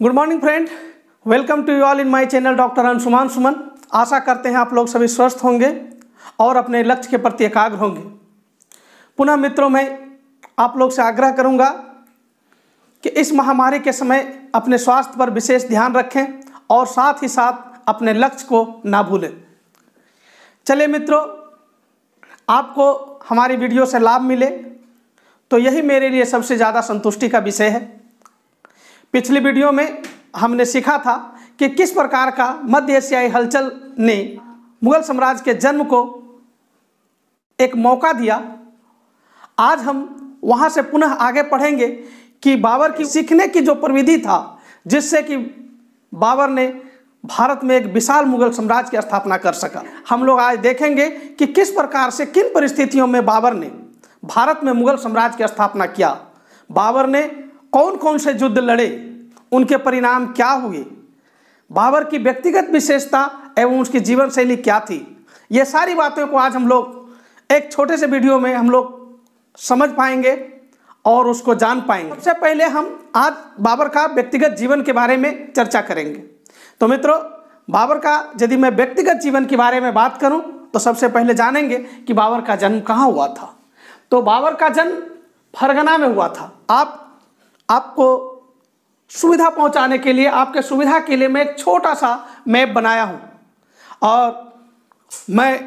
Good morning friend welcome to you all in my channel doctor Anshuman Suman आशा करते हैं आप लोग सभी स्वस्थ होंगे और अपने लक्ष्य के प्रति एकाग्र होंगे। पुनः मित्रों, मैं आप लोग से आग्रह करूँगा कि इस महामारी के समय अपने स्वास्थ्य पर विशेष ध्यान रखें और साथ ही साथ अपने लक्ष्य को ना भूलें। चले मित्रों, आपको हमारी वीडियो से लाभ मिले तो यही मेरे लिए सबसे ज़्यादा संतुष्टि का विषय है। पिछली वीडियो में हमने सीखा था कि किस प्रकार का मध्य एशियाई हलचल ने मुगल साम्राज्य के जन्म को एक मौका दिया। आज हम वहाँ से पुनः आगे पढ़ेंगे कि बाबर की सीखने की जो प्रविधि था, जिससे कि बाबर ने भारत में एक विशाल मुगल साम्राज्य की स्थापना कर सका। हम लोग आज देखेंगे कि किस प्रकार से किन परिस्थितियों में बाबर ने भारत में मुगल साम्राज्य की स्थापना किया। बाबर ने कौन कौन से युद्ध लड़े, उनके परिणाम क्या हुए, बाबर की व्यक्तिगत विशेषता एवं उसकी जीवन शैली क्या थी, ये सारी बातों को आज हम लोग एक छोटे से वीडियो में हम लोग समझ पाएँगे और उसको जान पाएँगे। सबसे पहले हम आज बाबर का व्यक्तिगत जीवन के बारे में चर्चा करेंगे। तो मित्रों, बाबर का यदि मैं व्यक्तिगत जीवन के बारे में बात करूँ तो सबसे पहले जानेंगे कि बाबर का जन्म कहाँ हुआ था। तो बाबर का जन्म फरगना में हुआ था। आप आपको सुविधा पहुँचाने के लिए, आपके सुविधा के लिए मैं एक छोटा सा मैप बनाया हूँ। और मैं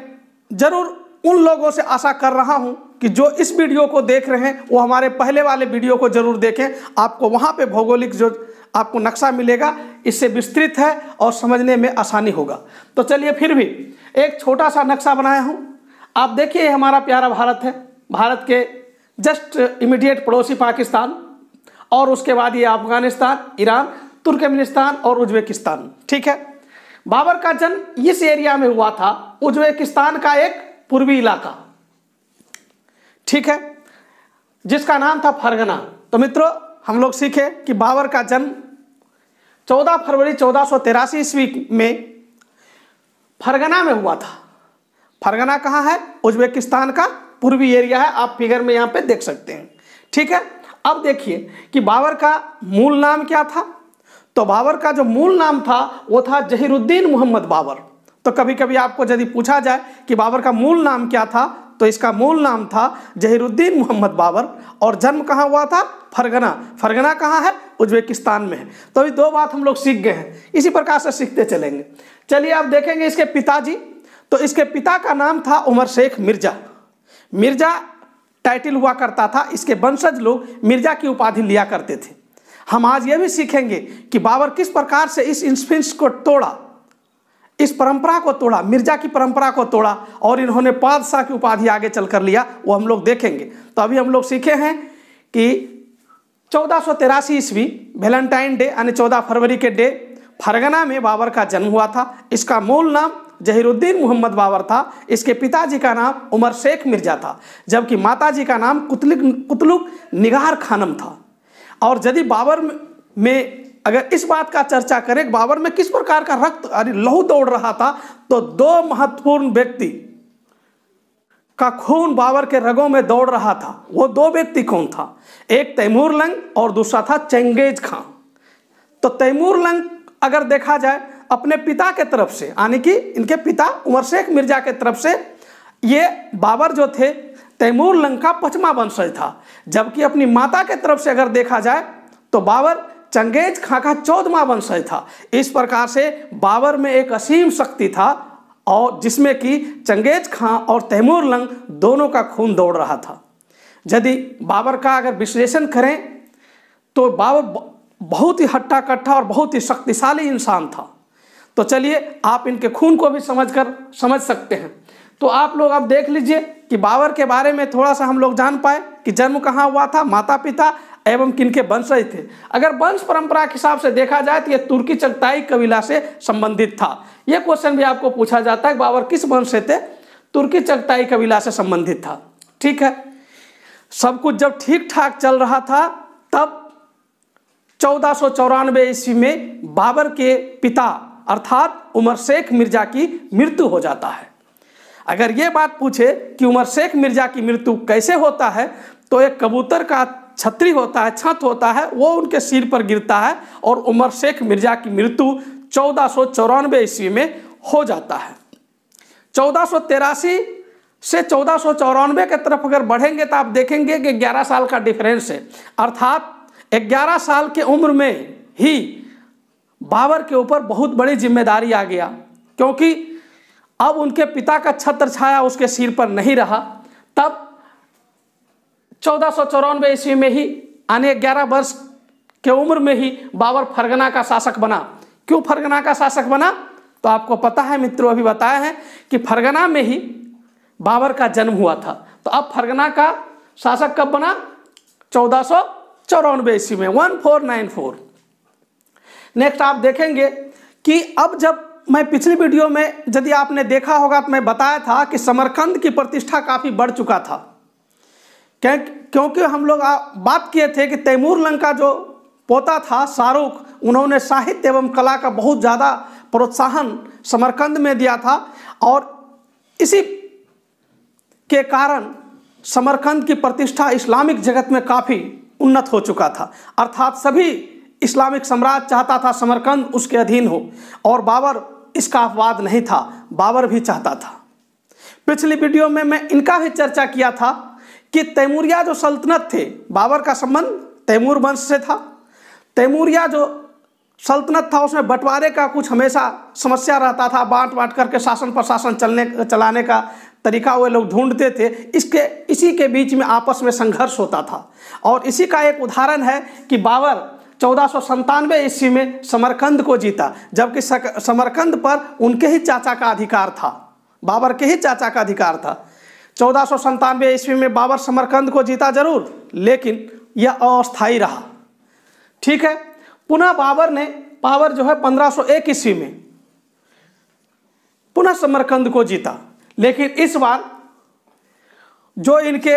ज़रूर उन लोगों से आशा कर रहा हूँ कि जो इस वीडियो को देख रहे हैं, वो हमारे पहले वाले वीडियो को ज़रूर देखें। आपको वहाँ पे भौगोलिक जो आपको नक्शा मिलेगा, इससे विस्तृत है और समझने में आसानी होगा। तो चलिए फिर भी एक छोटा सा नक्शा बनाया हूँ। आप देखिए हमारा प्यारा भारत है। भारत के जस्ट इमीडिएट पड़ोसी पाकिस्तान। और उसके बाद ये अफ़गानिस्तान, ईरान, तुर्कमेनिस्तान और उज्बेकिस्तान। ठीक है? बाबर का जन्म इस एरिया में हुआ था। उज्बेकिस्तान का एक पूर्वी इलाका। ठीक है? जिसका नाम था फरगना। तो मित्रों, हम लोग सीखे कि बाबर का जन्म 14 फरवरी चौदह ईस्वी में फरगना में हुआ था। फरगना कहाँ है? उज्बेकिस्तान का पूर्वी एरिया है। आप फिगर में यहाँ पे देख सकते हैं। ठीक है? अब देखिए कि बाबर का मूल नाम क्या था? तो बाबर का जो मूल नाम था, वो था जहीरुद्दीन मोहम्मद बाबर। तो कभी कभी आपको यदि पूछा जाए कि बाबर का मूल नाम क्या था तो इसका मूल नाम था जहीरुद्दीन मोहम्मद बाबर। और जन्म कहाँ हुआ था? फरगना। फरगना कहाँ है? उज्बेकिस्तान में है। तो अभी दो बात हम लोग सीख गए हैं। इसी प्रकार से सीखते चलेंगे। चलिए आप देखेंगे इसके पिताजी। तो इसके पिता का नाम था उमर शेख मिर्ज़ा। मिर्ज़ा टाइटल हुआ करता था, इसके वंशज लोग मिर्ज़ा की उपाधि लिया करते थे। हम आज ये भी सीखेंगे कि बाबर किस प्रकार से इस इंस्पिंस को तोड़ा, इस परंपरा को तोड़ा, मिर्ज़ा की परंपरा को तोड़ा और इन्होंने पादशाह की उपाधि आगे चल कर लिया, वो हम लोग देखेंगे। तो अभी हम लोग सीखे हैं कि चौदह सौ तिरासी ईस्वी वेलेंटाइन डे यानी चौदह फरवरी के डे फरगना में बाबर का जन्म हुआ था। इसका मूल नाम जहीरुद्दीन मोहम्मद बाबर था। इसके पिताजी का नाम उमर शेख मिर्ज़ा था, जबकि माताजी का नाम कुतलुक कुतलुक निगार खानम था। और यदि बाबर में अगर इस बात का चर्चा करें, बाबर में किस प्रकार का रक्त अरे लहू दौड़ रहा था तो दो महत्वपूर्ण व्यक्ति का खून बाबर के रगों में दौड़ रहा था। वो दो व्यक्ति कौन था? एक तैमूर लंग और दूसरा था चंगेज खां। तो तैमूर लंग अगर देखा जाए अपने पिता के तरफ़ से, यानी कि इनके पिता उमर शेख मिर्ज़ा के तरफ़ से, ये बाबर जो थे, तैमूर लंका पचमा वंशज था। जबकि अपनी माता के तरफ़ से अगर देखा जाए तो बाबर चंगेज खां का चौदमा वंशज था। इस प्रकार से बाबर में एक असीम शक्ति था, और जिसमें कि चंगेज खां और तैमूर लंग दोनों का खून दौड़ रहा था। यदि बाबर का अगर विश्लेषण करें तो बाबर बहुत ही हट्टा कट्टा और बहुत ही शक्तिशाली इंसान था। तो चलिए आप इनके खून को भी समझ कर समझ सकते हैं। तो आप लोग अब देख लीजिए कि बाबर के बारे में थोड़ा सा हम लोग जान पाए कि जन्म कहाँ हुआ था माता पिता एवं किनके वंशज थे। अगर वंश परंपरा के हिसाब से देखा जाए तो ये तुर्की चगताई कबीला से संबंधित था। यह क्वेश्चन भी आपको पूछा जाता है बाबर किस वंश से थे? तुर्की चगताई कबीला से संबंधित था। ठीक है? सब कुछ जब ठीक ठाक चल रहा था, तब चौदह ईस्वी में बाबर के पिता अर्थात उमर शेख मिर्ज़ा की मृत्यु हो जाता है। अगर ये बात पूछे कि उमर शेख मिर्ज़ा की मृत्यु कैसे होता है तो एक कबूतर का छतरी होता है, छत होता है, वो उनके सिर पर गिरता है और उमर शेख मिर्ज़ा की मृत्यु चौदह सौ चौरानवे ईस्वी में हो जाता है। चौदह सौ तिरासी से चौदह सौ चौरानवे के तरफ़ अगर बढ़ेंगे तो आप देखेंगे कि ग्यारह साल का डिफरेंस है। अर्थात ग्यारह साल के उम्र में ही बाबर के ऊपर बहुत बड़ी ज़िम्मेदारी आ गया, क्योंकि अब उनके पिता का छत्र छाया उसके सिर पर नहीं रहा। तब चौदह सौ ईस्वी में ही आने ग्यारह वर्ष के उम्र में ही बाबर फरगना का शासक बना। क्यों फरगना का शासक बना? तो आपको पता है, मित्रों, अभी बताया है कि फरगना में ही बाबर का जन्म हुआ था। तो अब फरगना का शासक कब बना? चौदह सौ चौरानवे ईस्वी में, one four nine four. Next आप देखेंगे कि अब जब मैं पिछली वीडियो में यदि आपने देखा होगा तो मैं बताया था कि समरकंद की प्रतिष्ठा काफ़ी बढ़ चुका था। क्योंकि हम लोग बात किए थे कि तैमूर लंका जो पोता था, शाहरुख, उन्होंने साहित्य एवं कला का बहुत ज़्यादा प्रोत्साहन समरकंद में दिया था और इसी के कारण समरकंद की प्रतिष्ठा इस्लामिक जगत में काफ़ी उन्नत हो चुका था। अर्थात सभी इस्लामिक सम्राट चाहता था समरकंद उसके अधीन हो, और बाबर इसका अपवाद नहीं था, बाबर भी चाहता था। पिछली वीडियो में मैं इनका भी चर्चा किया था कि तैमूरिया जो सल्तनत थे, बाबर का संबंध तैमूर वंश से था। तैमूरिया जो सल्तनत था, उसमें बंटवारे का कुछ हमेशा समस्या रहता था बांट बांट करके शासन प्रशासन चलने, चलाने का तरीका वो लोग ढूंढते थे। इसके, इसी के बीच में आपस में संघर्ष होता था। और इसी का एक उदाहरण है कि बाबर चौदह ईस्वी में समरकंद को जीता, जबकि समरकंद पर उनके ही चाचा का अधिकार था। बाबर के ही चाचा का अधिकार था। चौदह ईस्वी में बाबर समरकंद को जीता ज़रूर, लेकिन यह अस्थायी रहा। ठीक है, पुनः बाबर ने, बाबर जो है 1501 ईस्वी में पुनः समरकंद को जीता। लेकिन इस बार जो इनके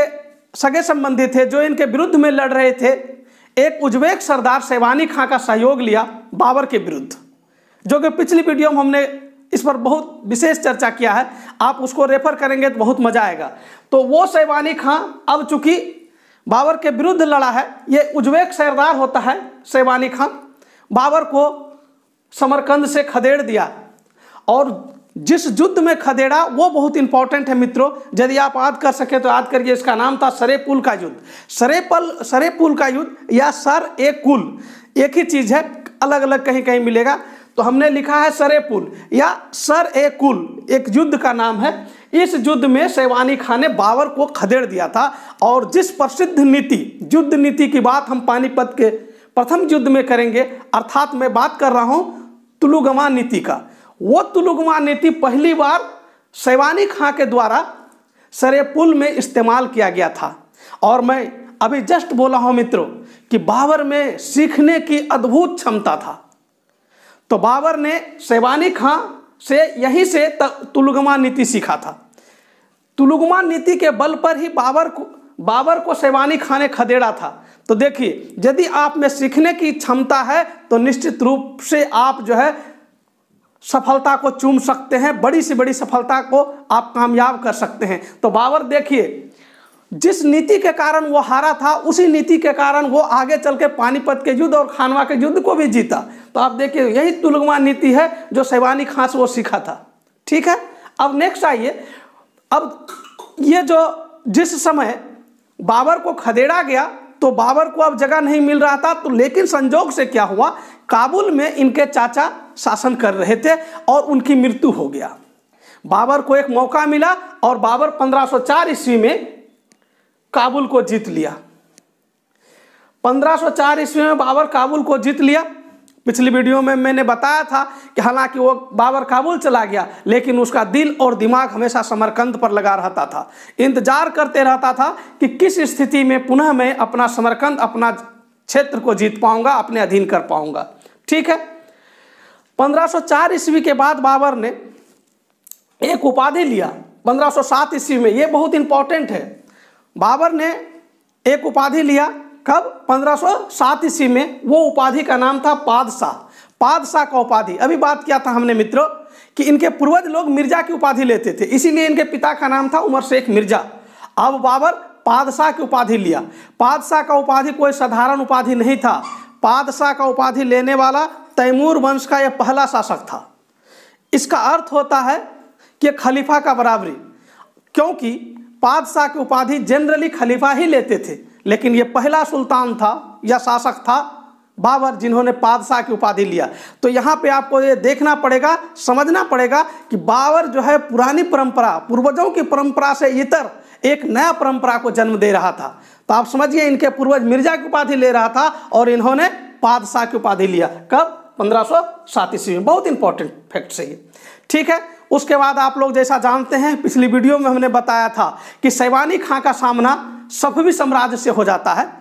सगे संबंधी थे, जो इनके विरुद्ध में लड़ रहे थे एक उज्बेक सरदार सेवानी खां का सहयोग लिया बाबर के विरुद्ध, जो कि पिछली वीडियो में हमने इस पर बहुत विशेष चर्चा किया है। आप उसको रेफर करेंगे तो बहुत मज़ा आएगा। तो वो सैवानी खां अब चूँकि बाबर के विरुद्ध लड़ा है, ये उज्बेक सरदार होता है सैवानी खां। बाबर को समरकंद से खदेड़ दिया और जिस युद्ध में खदेड़ा, वो बहुत इंपॉर्टेंट है मित्रों। यदि आप याद कर सके तो याद करिए, इसका नाम था सरे पुल का युद्ध। सरे पल सरे पुल का युद्ध या सर ए कुल, एक ही चीज़ है अलग अलग कहीं कहीं मिलेगा। तो हमने लिखा है सरे पुल या सर ए कुल, एक युद्ध का नाम है। इस युद्ध में सैवानी खान ने बाबर को खदेड़ दिया था और जिस प्रसिद्ध नीति, युद्ध नीति की बात हम पानीपत के प्रथम युद्ध में करेंगे, अर्थात मैं बात कर रहा हूँ तुलुगमा नीति का। वो तुलुगमा नीति पहली बार सैवानी खां के द्वारा सरे पुल में इस्तेमाल किया गया था। और मैं अभी जस्ट बोला हूँ मित्रों कि बाबर में सीखने की अद्भुत क्षमता था। तो बाबर ने सैवानी खां से यहीं से तुलुगमा नीति सीखा था। तुलुगमा नीति के बल पर ही बाबर को बाबर को सैवानी खां ने खदेड़ा था। तो देखिए, यदि आप में सीखने की क्षमता है तो निश्चित रूप से आप जो है सफलता को चूम सकते हैं, बड़ी से बड़ी सफलता को आप कामयाब कर सकते हैं। तो बाबर, देखिए, जिस नीति के कारण वो हारा था, उसी नीति के कारण वो आगे चल के पानीपत के युद्ध और खानवा के युद्ध को भी जीता। तो आप देखिए, यही तुलगमा नीति है जो सैवानी खां से वो सीखा था। ठीक है? अब नेक्स्ट आइए। अब ये जो, जिस समय बाबर को खदेड़ा गया तो बाबर को अब जगह नहीं मिल रहा था तो लेकिन संजोग से क्या हुआ? काबुल में इनके चाचा शासन कर रहे थे और उनकी मृत्यु हो गया। बाबर को एक मौका मिला और बाबर 1504 ईस्वी में काबुल को जीत लिया। 1504 ईस्वी में बाबर काबुल को जीत लिया। पिछली वीडियो में मैंने बताया था कि हालाँकि वो बाबर काबुल चला गया, लेकिन उसका दिल और दिमाग हमेशा समरकंद पर लगा रहता था। इंतज़ार करते रहता था कि किस स्थिति में पुनः मैं अपना समरकंद, अपना क्षेत्र को जीत पाऊँगा, अपने अधीन कर पाऊँगा। ठीक है? 1504 ईस्वी के बाद बाबर ने एक उपाधि लिया 1507 ईस्वी में। ये बहुत इंपॉर्टेंट है। बाबर ने एक उपाधि लिया, कब? 1507 ईस्वी में। वो उपाधि का नाम था पादशाह। पादशाह का उपाधि। अभी बात किया था हमने मित्रों, कि इनके पूर्वज लोग मिर्ज़ा की उपाधि लेते थे। इसीलिए इनके पिता का नाम था उमर शेख मिर्ज़ा। अब बाबर पादशाह की उपाधि लिया। पादशाह का उपाधि कोई साधारण उपाधि नहीं था। पादशाह का उपाधि लेने वाला तैमूर वंश का यह पहला शासक था। इसका अर्थ होता है कि खलीफा का बराबरी। क्योंकि पादशाह की उपाधि जनरली खलीफा ही लेते थे, लेकिन ये पहला सुल्तान था या शासक था बाबर जिन्होंने पादशाह की उपाधि लिया। तो यहाँ पे आपको ये देखना पड़ेगा, समझना पड़ेगा कि बाबर जो है पुरानी परंपरा, पूर्वजों की परंपरा से इतर एक नया परंपरा को जन्म दे रहा था। तो आप समझिए, इनके पूर्वज मिर्ज़ा की उपाधि ले रहा था और इन्होंने पादशाह की उपाधि लिया। कब? पंद्रह सौ सात ईस्वी में। बहुत इंपॉर्टेंट फैक्ट है ये। ठीक है? उसके बाद आप लोग जैसा जानते हैं, पिछली वीडियो में हमने बताया था कि सैवानी खां का सामना सफवी साम्राज्य से हो जाता है।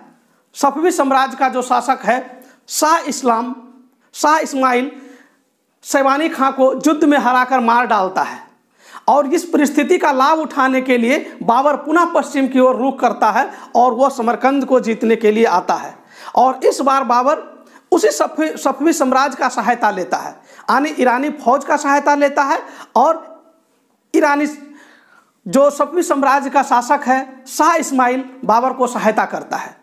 सफवी साम्राज्य का जो शासक है, शाह इस्लाम, शाह इस्माइल, सैवानी खां को युद्ध में हराकर मार डालता है। और इस परिस्थिति का लाभ उठाने के लिए बाबर पुनः पश्चिम की ओर रुख करता है और वह समरकंद को जीतने के लिए आता है। और इस बार बाबर उसी सफवी सफवी साम्राज्य का सहायता लेता है। यानी ईरानी फौज का सहायता लेता है और ईरानी जो सफवी साम्राज्य का शासक है, शाह इस्माइल बाबर को सहायता करता है।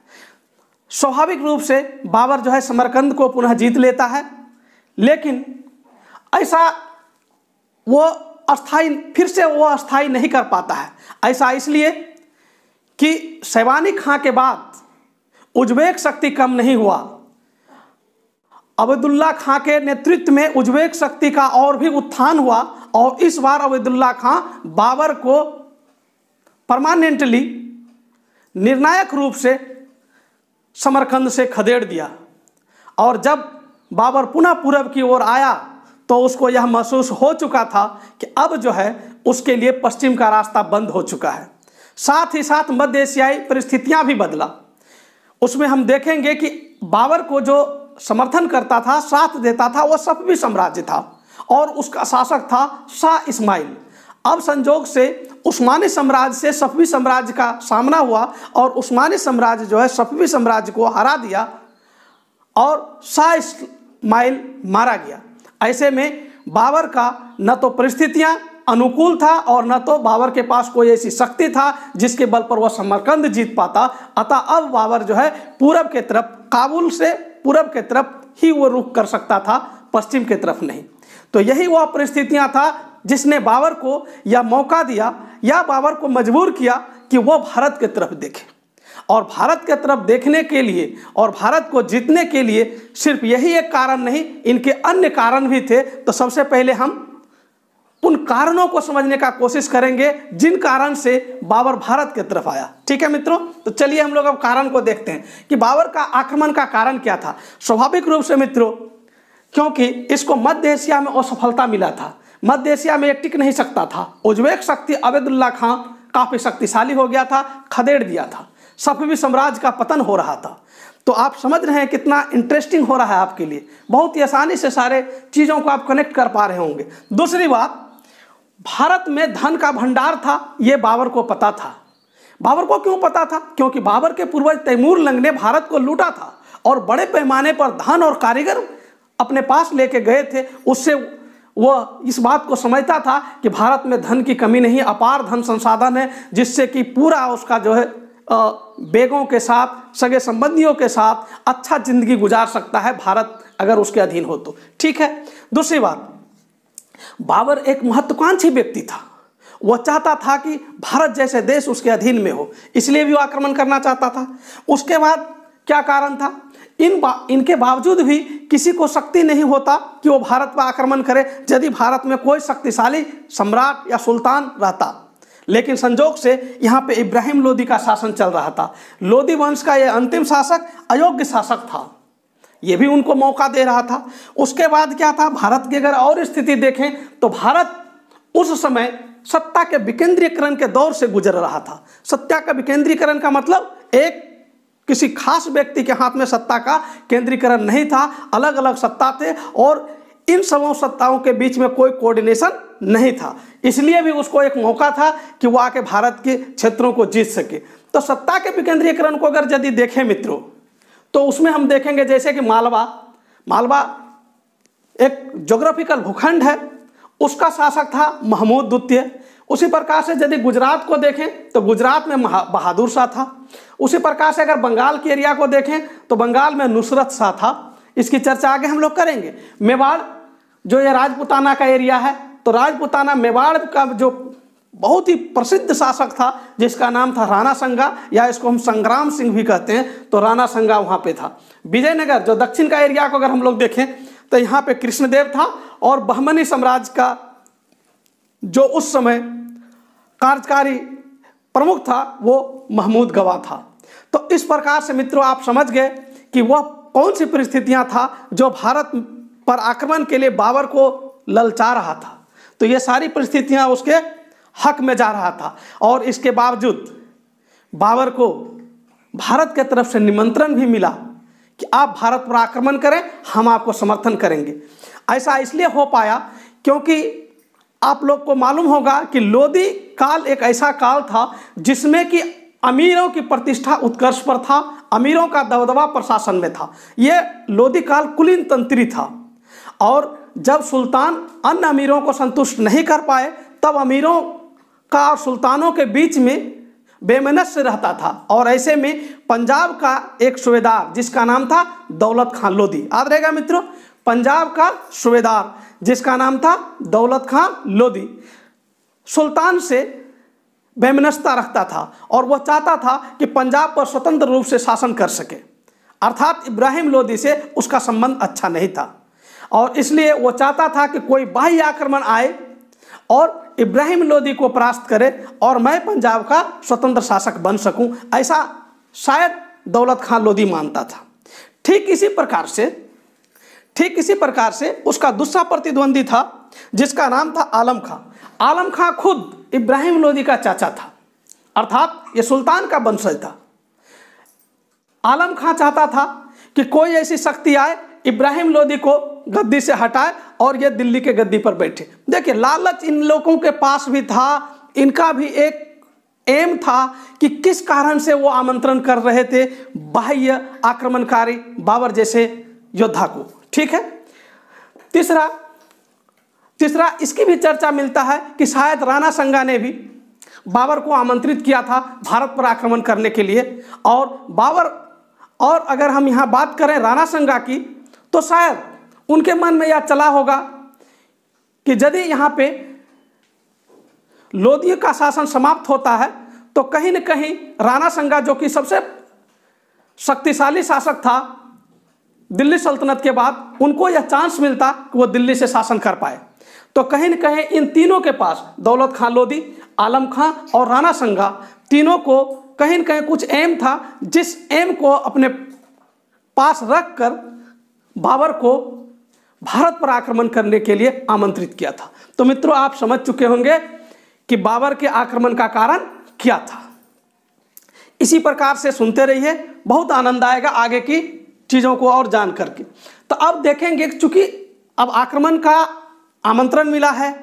स्वाभाविक रूप से बाबर जो है समरकंद को पुनः जीत लेता है। लेकिन ऐसा वो अस्थाई फिर से वो अस्थाई नहीं कर पाता है। ऐसा इसलिए कि सैवानी खां के बाद उज्बेक शक्ति कम नहीं हुआ। अबदुल्ला खां के नेतृत्व में उज्बेक शक्ति का और भी उत्थान हुआ और इस बार अबदुल्ला खां बाबर को परमानेंटली निर्णायक रूप से समरकंद से खदेड़ दिया। और जब बाबर पुनः पूरब की ओर आया तो उसको यह महसूस हो चुका था कि अब जो है, उसके लिए पश्चिम का रास्ता बंद हो चुका है। साथ ही साथ मध्य एशियाई परिस्थितियाँ भी बदला। उसमें हम देखेंगे कि बाबर को जो समर्थन करता था, साथ देता था, वह सफवी साम्राज्य था और उसका शासक था शाह इस्माइल। अब संजोग से उस्मानी साम्राज्य से सफवी साम्राज्य का सामना हुआ और उस्मानी साम्राज्य जो है, सफवी साम्राज्य को हरा दिया और शाह इस्माइल मारा गया। ऐसे में बाबर का न तो परिस्थितियाँ अनुकूल था और न तो बाबर के पास कोई ऐसी शक्ति था जिसके बल पर वह समरकंद जीत पाता। अतः अब बाबर जो है पूरब के तरफ़, काबुल से पूरब के तरफ़ ही वो रुख कर सकता था, पश्चिम के तरफ़ नहीं। तो यही वह परिस्थितियाँ था जिसने बाबर को या मौका दिया या बाबर को मजबूर किया कि वह भारत के तरफ़ देखे। और भारत के तरफ़ देखने के लिए और भारत को जीतने के लिए सिर्फ़ यही एक कारण नहीं, इनके अन्य कारण भी थे। तो सबसे पहले हम उन कारणों को समझने का कोशिश करेंगे, जिन कारण से बाबर भारत की तरफ़ आया। ठीक है मित्रों? तो चलिए हम लोग अब कारण को देखते हैं कि बाबर का आक्रमण का कारण क्या था। स्वाभाविक रूप से मित्रों, क्योंकि इसको मध्य एशिया में असफलता मिला था। मध्य एशिया में टिक नहीं सकता था। उज्बेक शक्ति अबेदुल्ला खां काफ़ी शक्तिशाली हो गया था, खदेड़ दिया था। सफवी साम्राज्य का पतन हो रहा था। तो आप समझ रहे हैं कितना इंटरेस्टिंग हो रहा है आपके लिए। बहुत ही आसानी से सारे चीज़ों को आप कनेक्ट कर पा रहे होंगे। दूसरी बात, भारत में धन का भंडार था, ये बाबर को पता था। बाबर को क्यों पता था? क्योंकि बाबर के पूर्वज तैमूर लंग ने भारत को लूटा था और बड़े पैमाने पर धन और कारीगर अपने पास लेके गए थे। उससे वह इस बात को समझता था कि भारत में धन की कमी नहीं, अपार धन संसाधन है, जिससे कि पूरा उसका जो है बेगों के साथ सगे संबंधियों के साथ अच्छा ज़िंदगी गुजार सकता है भारत अगर उसके अधीन हो तो। ठीक है? दूसरी बात बाबर एक महत्वाकांक्षी व्यक्ति था। वह चाहता था कि भारत जैसे देश उसके अधीन में हो इसलिए भी वो आक्रमण करना चाहता था। उसके बाद क्या कारण था? इन बा, इनके बावजूद भी किसी को शक्ति नहीं होता कि वो भारत पर आक्रमण करे यदि भारत में कोई शक्तिशाली सम्राट या सुल्तान रहता। लेकिन संजोग से यहाँ पे इब्राहिम लोदी का शासन चल रहा था। लोदी वंश का यह अंतिम शासक अयोग्य शासक था। ये भी उनको मौका दे रहा था। उसके बाद क्या था? भारत की अगर और स्थिति देखें तो भारत उस समय सत्ता के विकेंद्रीकरण के दौर से गुजर रहा था। सत्ता का विकेंद्रीकरण का मतलब एक किसी खास व्यक्ति के हाथ में सत्ता का केंद्रीकरण नहीं था। अलग अलग सत्ता थे और इन सबों सत्ताओं के बीच में कोई कोऑर्डिनेशन नहीं था। इसलिए भी उसको एक मौका था कि वो आके भारत के क्षेत्रों को जीत सके। तो सत्ता के विकेंद्रीकरण को अगर यदि देखें मित्रों तो उसमें हम देखेंगे जैसे कि मालवा। मालवा एक जोग्राफिकल भूखंड है। उसका शासक था महमूद द्वितीय। उसी प्रकार से यदि गुजरात को देखें तो गुजरात में बहादुर शाह था। उसी प्रकार से अगर बंगाल के एरिया को देखें तो बंगाल में नुसरत शाह था। इसकी चर्चा आगे हम लोग करेंगे। मेवाड़, जो ये राजपुताना का एरिया है तो राजपुताना मेवाड़ का जो बहुत ही प्रसिद्ध शासक था, जिसका नाम था राणा संगा, या इसको हम संग्राम सिंह भी कहते हैं तो राणा संगा वहाँ पे था। विजयनगर, जो दक्षिण का एरिया को अगर हम लोग देखें तो यहाँ पे कृष्णदेव था, और बहमनी साम्राज्य का जो उस समय कार्यकारी प्रमुख था, वो महमूद गवा था। तो इस प्रकार से मित्रों, आप समझ गए कि वह कौन सी परिस्थितियाँ था जो भारत पर आक्रमण के लिए बाबर को ललचा रहा था? तो ये सारी परिस्थितियाँ उसके हक में जा रहा था। और इसके बावजूद बाबर को भारत के तरफ़ से निमंत्रण भी मिला कि आप भारत पर आक्रमण करें, हम आपको समर्थन करेंगे। ऐसा इसलिए हो पाया क्योंकि आप लोग को मालूम होगा कि लोधी काल एक ऐसा काल था जिसमें कि अमीरों की प्रतिष्ठा उत्कर्ष पर था, अमीरों का दबदबा प्रशासन में था। ये लोधी काल कुलीन तंत्री था। और जब सुल्तान अन्य अमीरों को संतुष्ट नहीं कर पाए, तब अमीरों का और सुल्तानों के बीच में बेमनस्य रहता था। और ऐसे में पंजाब का एक सूबेदार, जिसका नाम था दौलत खान लोधी याद रहेगा मित्रों, पंजाब का सूबेदार, जिसका नाम था दौलत खान लोधी सुल्तान से बेमनस्ता रखता था और वह चाहता था कि पंजाब पर स्वतंत्र रूप से शासन कर सके। अर्थात इब्राहिम लोधी से उसका संबंध अच्छा नहीं था। और इसलिए वो चाहता था कि कोई बाह्य आक्रमण आए और इब्राहिम लोधी को परास्त करे और मैं पंजाब का स्वतंत्र शासक बन सकूँ, ऐसा शायद दौलत खान लोधी मानता था। ठीक इसी प्रकार से, ठीक इसी प्रकार से उसका दूसरा प्रतिद्वंदी था, जिसका नाम था आलम खां। आलम खां खुद इब्राहिम लोदी का चाचा था। अर्थात ये सुल्तान का वंशज था। आलम खां चाहता था कि कोई ऐसी शक्ति आए, इब्राहिम लोधी को गद्दी से हटाए और ये दिल्ली के गद्दी पर बैठे। देखिए, लालच इन लोगों के पास भी था, इनका भी एक एम था कि किस कारण से वो आमंत्रण कर रहे थे, बाह्य आक्रमणकारी बाबर जैसे योद्धा को। ठीक है? तीसरा तीसरा, इसकी भी चर्चा मिलता है कि शायद राणा संगा ने भी बाबर को आमंत्रित किया था भारत पर आक्रमण करने के लिए। और बाबर, और अगर हम यहाँ बात करें राणा संगा की तो शायद उनके मन में यह चला होगा कि यदि यहाँ पे लोधी का शासन समाप्त होता है तो कहीं न कहीं राणा संगा जो कि सबसे शक्तिशाली शासक था दिल्ली सल्तनत के बाद, उनको यह चांस मिलता कि वो दिल्ली से शासन कर पाए। तो कहीं न कहीं इन तीनों के पास दौलत खान लोधी, आलम खां और राणा संगा तीनों को कहीं न कहीं कुछ एम था, जिस एम को अपने पास रख कर बाबर को भारत पर आक्रमण करने के लिए आमंत्रित किया था। तो मित्रों, आप समझ चुके होंगे कि बाबर के आक्रमण का कारण क्या था। इसी प्रकार से सुनते रहिए, बहुत आनंद आएगा आगे की चीज़ों को और जान करके। तो अब देखेंगे, चूँकि अब आक्रमण का आमंत्रण मिला है।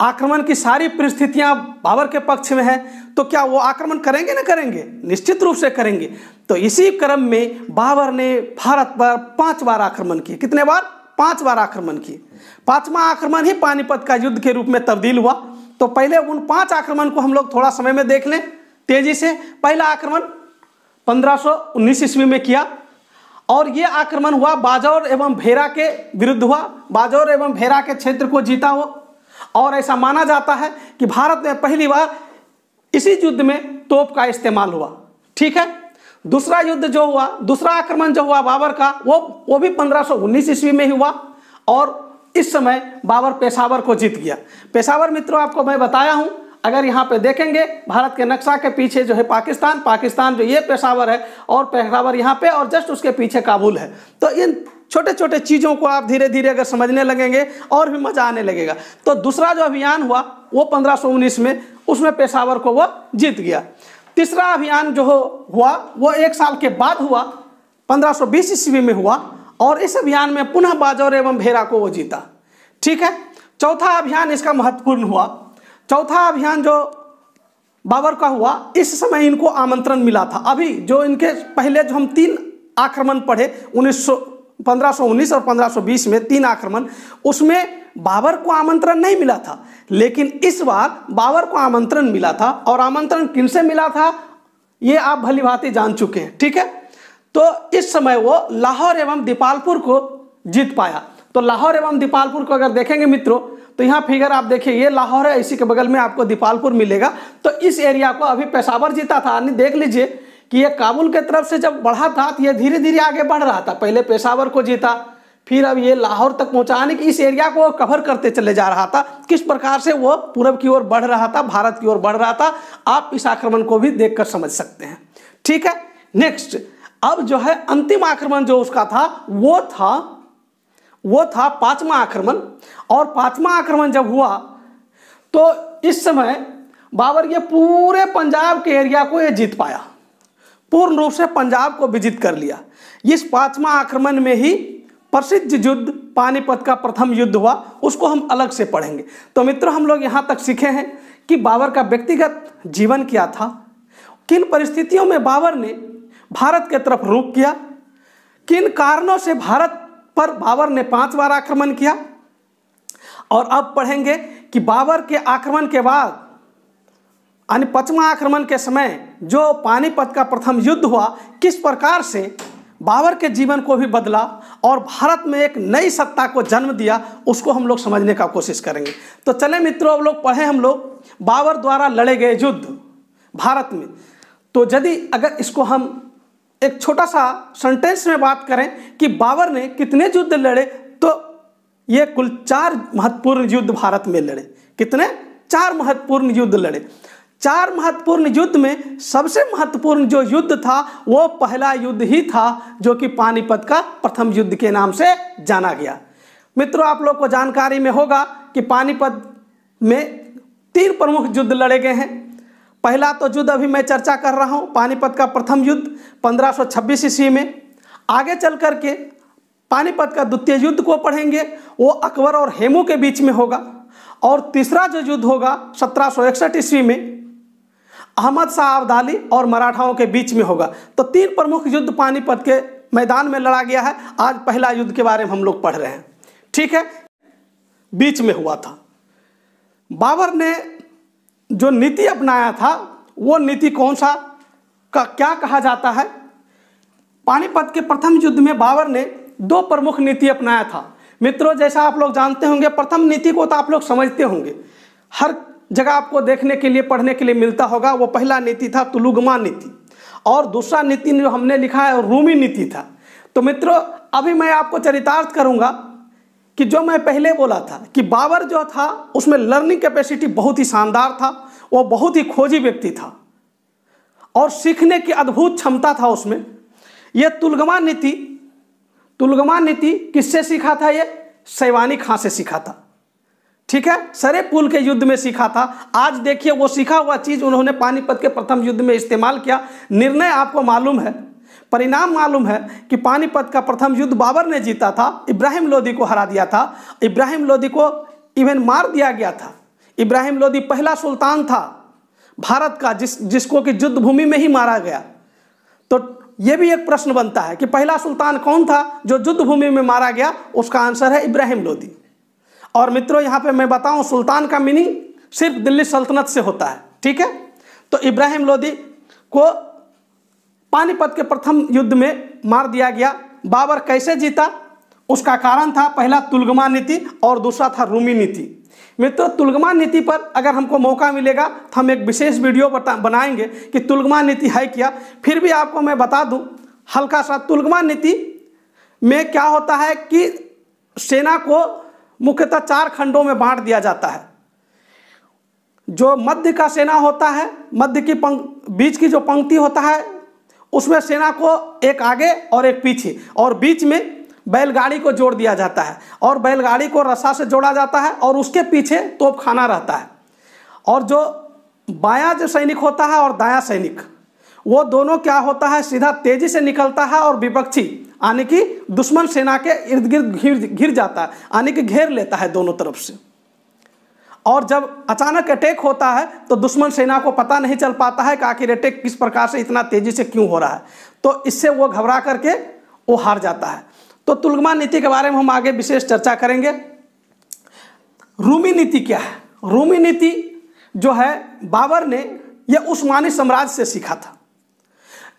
आक्रमण की सारी परिस्थितियाँ बाबर के पक्ष में है तो क्या वो आक्रमण करेंगे ना करेंगे? निश्चित रूप से करेंगे। तो इसी क्रम में बाबर ने भारत पर पाँच बार आक्रमण किए। कितने बार? पाँच बार आक्रमण किए। पांचवा आक्रमण ही पानीपत का युद्ध के रूप में तब्दील हुआ। तो पहले उन पाँच आक्रमण को हम लोग थोड़ा समय में देख लें, तेज़ी से। पहला आक्रमण 1519 ईस्वी में किया। और ये आक्रमण हुआ, बाजौर एवं भेरा के विरुद्ध हुआ, बाजौर एवं भेरा के क्षेत्र को जीता हो और ऐसा माना जाता है कि भारत में पहली बार इसी युद्ध में तोप का इस्तेमाल हुआ। ठीक है? दूसरा युद्ध जो हुआ, दूसरा आक्रमण जो हुआ बाबर का, वो वो भी 1519 ईस्वी में ही हुआ। और इस समय बाबर पेशावर को जीत गया। पेशावर मित्रों, आपको मैं बताया हूँ अगर यहाँ पे देखेंगे, भारत के नक्शा के पीछे जो है पाकिस्तान पाकिस्तान जो ये पेशावर है और पेशावर यहाँ पे और जस्ट उसके पीछे काबुल है। तो इन छोटे छोटे चीज़ों को आप धीरे धीरे अगर समझने लगेंगे, और भी मज़ा आने लगेगा। तो दूसरा जो अभियान हुआ, वो पंद्रह में, उसमें पेशावर को वो जीत गया। तीसरा अभियान जो हुआ, वो एक साल के बाद हुआ 1520 ईस्वी में हुआ, और इस अभियान में पुनः बाजौर एवं भेरा को वो जीता। ठीक है? चौथा अभियान इसका महत्वपूर्ण हुआ। चौथा अभियान जो बाबर का हुआ, इस समय इनको आमंत्रण मिला था। अभी जो इनके पहले जो हम तीन आक्रमण पढ़े, उन्नीस 1519 और 1520 में तीन आक्रमण, उसमें बाबर को आमंत्रण नहीं मिला था। लेकिन इस बार बाबर को आमंत्रण मिला था और आमंत्रण किनसे मिला था, ये आप भली भांति जान चुके हैं, ठीक है? तो इस समय वो लाहौर एवं दीपालपुर को जीत पाया। तो लाहौर एवं दीपालपुर को अगर देखेंगे मित्रों तो यहाँ फिगर आप देखिए, ये लाहौर है, इसी के बगल में आपको दीपालपुर मिलेगा। तो इस एरिया को अभी पेशावर जीता था। यानी देख लीजिए कि ये काबुल के तरफ़ से जब बढ़ा था तो ये धीरे धीरे आगे बढ़ रहा था। पहले पेशावर को जीता, फिर अब ये लाहौर तक पहुँचाने की इस एरिया को कवर करते चले जा रहा था। किस प्रकार से वो पूरब की ओर बढ़ रहा था, भारत की ओर बढ़ रहा था, आप इस आक्रमण को भी देखकर समझ सकते हैं। ठीक है नेक्स्ट अब जो है अंतिम आक्रमण जो उसका था, वो था वो था पांचवा आक्रमण। और पांचवा आक्रमण जब हुआ तो इस समय बाबर ये पूरे पंजाब के एरिया को ये जीत पाया। पूर्ण रूप से पंजाब को विजित कर लिया। इस पांचवा आक्रमण में ही प्रसिद्ध युद्ध, पानीपत का प्रथम युद्ध हुआ, उसको हम अलग से पढ़ेंगे। तो मित्रों, हम लोग यहाँ तक सीखे हैं कि बाबर का व्यक्तिगत जीवन क्या था, किन परिस्थितियों में बाबर ने भारत के तरफ़ रुख किया, किन कारणों से भारत पर बाबर ने पाँच बार आक्रमण किया। और अब पढ़ेंगे कि बाबर के आक्रमण के बाद, यानी पचवा आक्रमण के समय, जो पानीपत का प्रथम युद्ध हुआ, किस प्रकार से बाबर के जीवन को भी बदला और भारत में एक नई सत्ता को जन्म दिया, उसको हम लोग समझने का कोशिश करेंगे। तो चले मित्रों, अब लोग पढ़े हम लोग बाबर द्वारा लड़े गए युद्ध भारत में। तो यदि अगर इसको हम एक छोटा सा सेंटेंस में बात करें कि बाबर ने कितने युद्ध लड़े तो ये कुल चार महत्वपूर्ण युद्ध भारत में लड़े। कितने? चार महत्वपूर्ण युद्ध लड़े। चार महत्वपूर्ण युद्ध में सबसे महत्वपूर्ण जो युद्ध था, वो पहला युद्ध ही था, जो कि पानीपत का प्रथम युद्ध के नाम से जाना गया। मित्रों, आप लोग को जानकारी में होगा कि पानीपत में तीन प्रमुख युद्ध लड़े गए हैं। पहला तो युद्ध अभी मैं चर्चा कर रहा हूँ, पानीपत का प्रथम युद्ध 1526 ईस्वी में। आगे चल कर के पानीपत का द्वितीय युद्ध को पढ़ेंगे, वो अकबर और हेमू के बीच में होगा। और तीसरा जो युद्ध होगा सत्रह सौ इकसठ ईस्वी में, अहमद शाह अब्दाली और मराठाओं के बीच में होगा। तो तीन प्रमुख युद्ध पानीपत के मैदान में लड़ा गया है। आज पहला युद्ध के बारे में हम लोग पढ़ रहे हैं। ठीक है? बीच में हुआ था। बाबर ने जो नीति अपनाया था, वो नीति कौन सा? का क्या कहा जाता है? पानीपत के प्रथम युद्ध में बाबर ने दो प्रमुख नीति अपनाया था। मित्रों, जैसा आप लोग जानते होंगे, प्रथम नीति को तो आप लोग समझते होंगे। हर जगह आपको देखने के लिए, पढ़ने के लिए मिलता होगा, वो पहला नीति था तुलुगमा नीति। और दूसरा नीति जो हमने लिखा है, रूमी नीति था। तो मित्रों, अभी मैं आपको चरितार्थ करूँगा। कि जो मैं पहले बोला था कि बाबर जो था, उसमें लर्निंग कैपेसिटी बहुत ही शानदार था, वो बहुत ही खोजी व्यक्ति था। और सीखने की अद्भुत क्षमता था उसमें। यह तुलगमा नीति तुलगमा नीति किससे सीखा था ये? सैवानी खां से सीखा था। ठीक है? सरे पुल के युद्ध में सीखा था। आज देखिए वो सीखा हुआ चीज़ उन्होंने पानीपत के प्रथम युद्ध में इस्तेमाल किया। निर्णय आपको मालूम है। परिणाम मालूम है कि पानीपत का प्रथम युद्ध बाबर ने जीता था, इब्राहिम लोदी को हरा दिया था, इब्राहिम लोदी को इवन मार दिया गया था। इब्राहिम लोदी पहला सुल्तान था भारत का, जिस, जिसको कि युद्ध भूमि में ही मारा गया। तो ये भी एक प्रश्न बनता है कि पहला सुल्तान कौन था जो युद्ध भूमि में मारा गया, उसका आंसर है इब्राहिम लोदी। और मित्रों, यहाँ पे मैं बताऊँ, सुल्तान का मीनिंग सिर्फ़ दिल्ली सल्तनत से होता है, ठीक है? तो इब्राहिम लोदी को पानीपत के प्रथम युद्ध में मार दिया गया। बाबर कैसे जीता? उसका कारण था पहला तुलगमा नीति और दूसरा था रूमी नीति। मित्रों तुलगमा नीति पर अगर हमको मौका मिलेगा तो हम एक विशेष वीडियो बता, बनाएँगे कि तुलगमा नीति है क्या। फिर भी आपको मैं बता दूँ, हल्का सा तुलगमा नीति में क्या होता है कि सेना को मुख्यतः चार खंडों में बांट दिया जाता है। जो मध्य का सेना होता है, मध्य की पंक, बीच की जो पंक्ति होता है उसमें सेना को एक आगे और एक पीछे और बीच में बैलगाड़ी को जोड़ दिया जाता है और बैलगाड़ी को रस्सा से जोड़ा जाता है और उसके पीछे तोप खाना रहता है। और जो बाया जो सैनिक होता है और दाया सैनिक, वो दोनों क्या होता है? सीधा तेज़ी से निकलता है और विपक्षी, यानी कि दुश्मन सेना के इर्द गिर्द घिर घिर जाता है, यानी कि घेर लेता है दोनों तरफ़ से। और जब अचानक अटैक होता है तो दुश्मन सेना को पता नहीं चल पाता है कि आखिर अटैक किस प्रकार से इतना तेज़ी से क्यों हो रहा है। तो इससे वो घबरा करके वो हार जाता है। तो तुलगमा नीति के बारे में हम आगे विशेष चर्चा करेंगे। रूमी नीति क्या है? रूमी नीति जो है, बाबर ने यह उस्मानी साम्राज्य से सीखा था।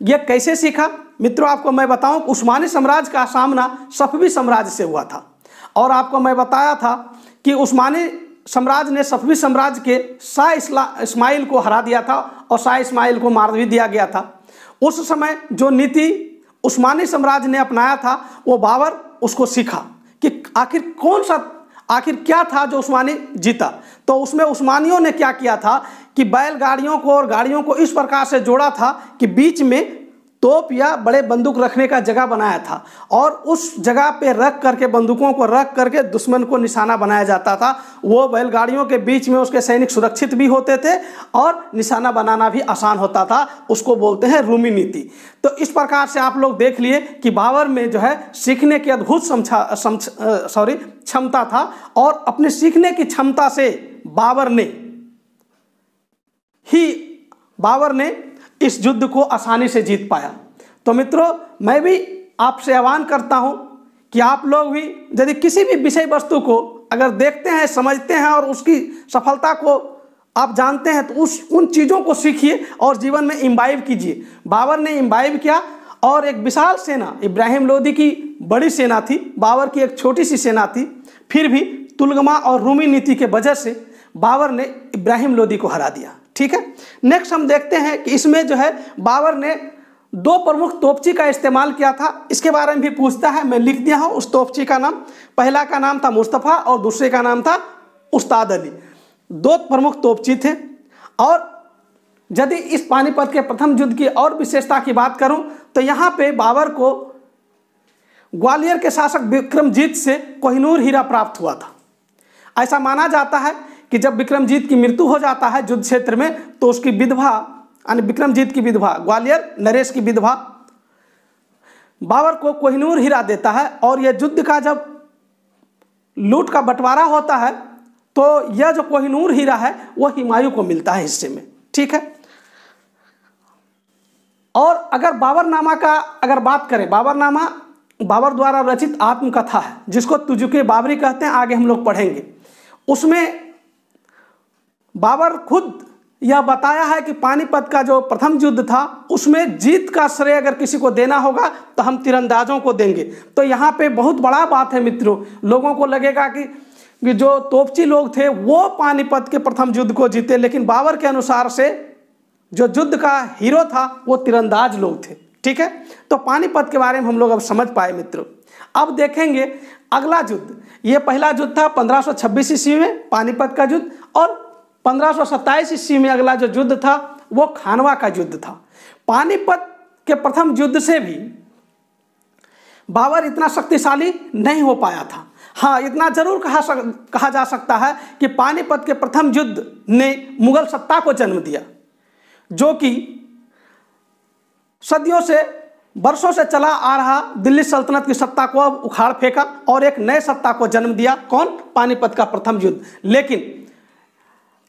यह कैसे सीखा? मित्रों, आपको मैं बताऊँ, उस्मानी साम्राज्य का सामना सफवी साम्राज्य से हुआ था। और आपको मैं बताया था कि उस्मानी साम्राज्य ने सफवी साम्राज्य के शाह इस्माइल को हरा दिया था और शाह इस्माइल को मार भी दिया गया था। उस समय जो नीति उस्मानी साम्राज्य ने अपनाया था, वो बाबर उसको सीखा कि आखिर कौन सा, आखिर क्या था जो उस्मानी जीता। तो उसमें उस्मानियों ने क्या किया था कि बैलगाड़ियों को और गाड़ियों को इस प्रकार से जोड़ा था कि बीच में तोप या बड़े बंदूक रखने का जगह बनाया था और उस जगह पे रख करके, बंदूकों को रख करके दुश्मन को निशाना बनाया जाता था। वो बैलगाड़ियों के बीच में उसके सैनिक सुरक्षित भी होते थे और निशाना बनाना भी आसान होता था, उसको बोलते हैं रूमी नीति। तो इस प्रकार से आप लोग देख लिए कि बाबर में जो है सीखने की अद्भुत सॉरी, क्षमता था और अपने सीखने की क्षमता से बाबर ने ही, बाबर ने इस युद्ध को आसानी से जीत पाया। तो मित्रों, मैं भी आपसे आह्वान करता हूँ कि आप लोग भी यदि किसी भी विषय वस्तु को अगर देखते हैं, समझते हैं और उसकी सफलता को आप जानते हैं तो उस, उन चीज़ों को सीखिए और जीवन में इम्बाइव कीजिए। बाबर ने इम्बाइव किया और एक विशाल सेना, इब्राहिम लोदी की बड़ी सेना थी, बाबर की एक छोटी सी सेना थी, फिर भी तुलगमा और रूमी नीति के वजह से बाबर ने इब्राहिम लोदी को हरा दिया। ठीक है? नेक्स्ट हम देखते हैं कि इसमें जो है, बाबर ने दो प्रमुख तोपची का इस्तेमाल किया था। इसके बारे में भी पूछता है, मैं लिख दिया हूँ, उस तोपची का नाम। पहला का नाम था मुस्तफ़ा और दूसरे का नाम था उस्ताद अली। दो प्रमुख तोपची थे। और यदि इस पानीपत के प्रथम युद्ध की और विशेषता की बात करूँ तो यहाँ पे बाबर को ग्वालियर के शासक विक्रमजीत से कोहिनूर हीरा प्राप्त हुआ था। ऐसा माना जाता है कि जब विक्रमजीत की मृत्यु हो जाता है युद्ध क्षेत्र में तो उसकी विधवा, यानी विक्रमजीत की विधवा, ग्वालियर, नरेश की विधवा, बाबर को कोहिनूर हीरा देता है और यह युद्ध का जब लूट का बंटवारा होता है तो यह जो कोहिनूर हीरा है, वह हिमायू को मिलता है हिस्से में। ठीक है? और अगर बाबरनामा का, अगर बात करें, बाबरनामा, बाबर द्वारा रचित आत्मकथा है, जिसको तुजुके बाबरी कहते हैं, आगे हम लोग पढ़ेंगे। उसमें बाबर खुद यह बताया है कि पानीपत का जो प्रथम युद्ध था, उसमें जीत का श्रेय अगर किसी को देना होगा तो हम तीरंदाजों को देंगे। तो यहाँ पे बहुत बड़ा बात है मित्रों, लोगों को लगेगा कि जो तोपची लोग थे, वो पानीपत के प्रथम युद्ध को जीते, लेकिन बाबर के अनुसार से जो युद्ध का हीरो था, वो तीरंदाज लोग थे। ठीक है? तो पानीपत के बारे में हम लोग अब समझ पाए मित्रों। अब देखेंगे अगला युद्ध। ये पहला युद्ध था पंद्रह सौ छब्बीस ईस्वी में, पानीपत का युद्ध, और पंद्रह ईस्वी में अगला जो युद्ध था वो खानवा का युद्ध था। पानीपत के प्रथम युद्ध से भी बाबर इतना शक्तिशाली नहीं हो पाया था। हाँ इतना ज़रूर कहा सक, कहा जा सकता है कि पानीपत के प्रथम युद्ध ने मुगल सत्ता को जन्म दिया जो कि सदियों से वर्षों से चला आ रहा दिल्ली सल्तनत की सत्ता को अब उखाड़ फेंका और एक नए सत्ता को जन्म दिया। कौन? पानीपत का प्रथम युद्ध। लेकिन